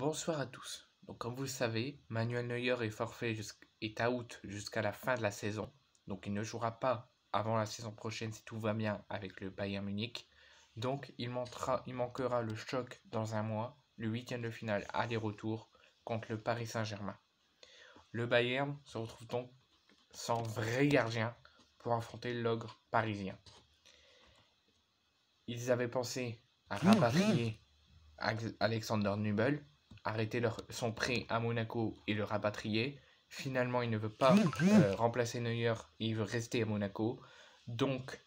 Bonsoir à tous. Donc, comme vous le savez, Manuel Neuer est forfait est out jusqu'à la fin de la saison. Donc, il ne jouera pas avant la saison prochaine si tout va bien avec le Bayern Munich. Donc, il, il manquera le choc dans un mois, le huitième de finale aller-retour contre le Paris Saint-Germain. Le Bayern se retrouve donc sans vrai gardien pour affronter l'ogre parisien. Ils avaient pensé à rapatrier Alexander Nubel, arrêter leur, son prêt à Monaco et le rapatrier. Finalement, il ne veut pas euh, remplacer Neuer, il veut rester à Monaco. Donc,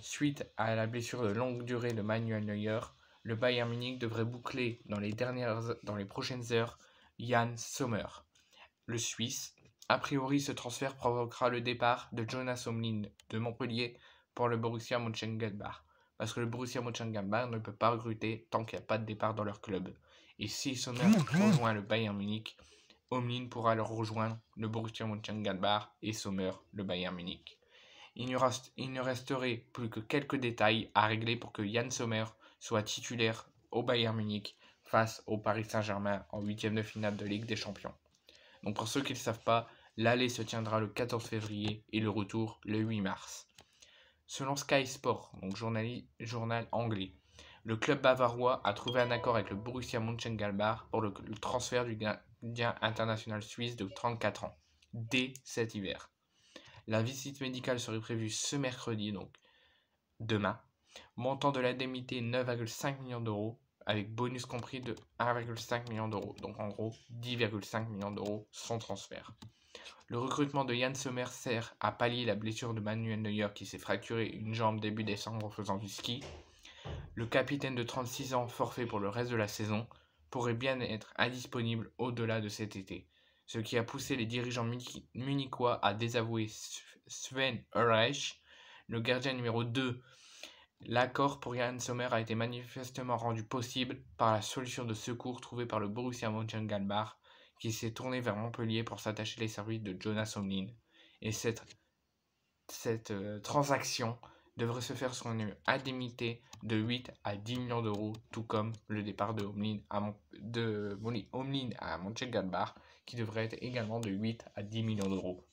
suite à la blessure de longue durée de Manuel Neuer, le Bayern Munich devrait boucler dans les, dernières, dans les prochaines heures Jan Sommer, le Suisse. A priori, ce transfert provoquera le départ de Jonas Omlin de Montpellier pour le Borussia Mönchengladbach. Parce que le Borussia Mönchengladbach ne peut pas recruter tant qu'il n'y a pas de départ dans leur club. Et si Sommer rejoint le Bayern Munich, Omlin pourra alors rejoindre le Borussia Mönchengladbach et Sommer le Bayern Munich. Il, ne resterait plus que quelques détails à régler pour que Jan Sommer soit titulaire au Bayern Munich face au Paris Saint-Germain en huitième de finale de Ligue des Champions. Donc pour ceux qui ne le savent pas, l'aller se tiendra le 14 février et le retour le 8 mars. Selon Sky Sport, donc journal anglais, le club bavarois a trouvé un accord avec le Borussia Mönchengladbach pour le, transfert du gardien international suisse de 34 ans, dès cet hiver. La visite médicale serait prévue ce mercredi, donc demain. Montant de l'indemnité 9,5 millions d'euros, avec bonus compris de 1,5 million d'euros. Donc en gros, 10,5 millions d'euros sans transfert. Le recrutement de Yann Sommer sert à pallier la blessure de Manuel Neuer qui s'est fracturé une jambe début décembre en faisant du ski le capitaine de 36 ans forfait pour le reste de la saison pourrait bien être indisponible au-delà de cet été, ce qui a poussé les dirigeants munichois à désavouer Sven Ulreich, le gardien numéro 2. L'accord pour Jan Sommer a été manifestement rendu possible par la solution de secours trouvée par le Borussia Mönchengladbach qui s'est tourné vers Montpellier pour s'attacher les services de Jonas Omlin. Et cette, cette euh, transaction devrait se faire sur une indemnité de 8 à 10 millions d'euros, tout comme le départ de Omlin à, de, à Mönchengladbach, qui devrait être également de 8 à 10 millions d'euros.